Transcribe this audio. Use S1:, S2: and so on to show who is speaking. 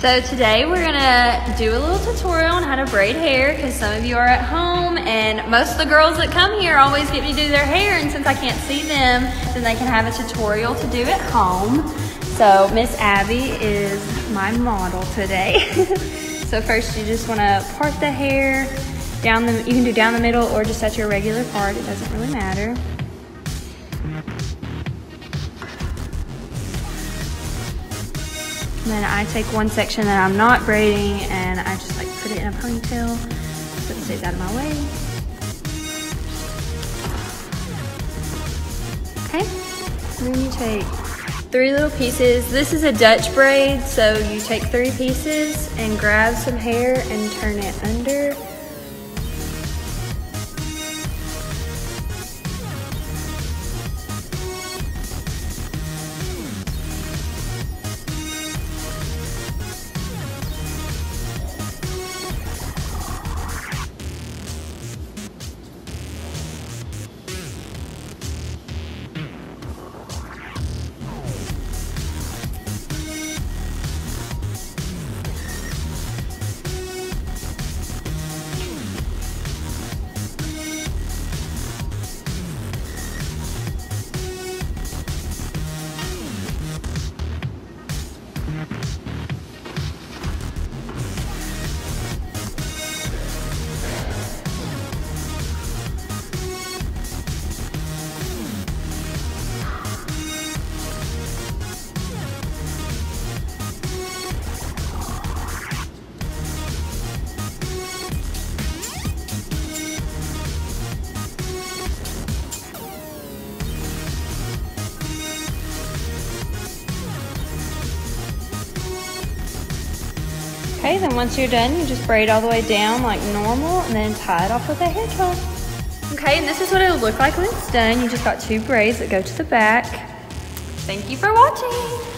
S1: So today we're gonna do a little tutorial on how to braid hair because some of you are at home and most of the girls that come here always get me to do their hair and since I can't see them, then they can have a tutorial to do at home. So Miss Abby is my model today. so first you just wanna part the hair down the, you can do down the middle or just at your regular part, it doesn't really matter. And then I take one section that I'm not braiding and I just like put it in a ponytail so it stays out of my way. Okay, and then you take three little pieces. This is a Dutch braid, so you take three pieces and grab some hair and turn it under Okay, then once you're done, you just braid all the way down like normal and then tie it off with a hair trowel. Okay, and this is what it'll look like when it's done. You just got two braids that go to the back. Thank you for watching.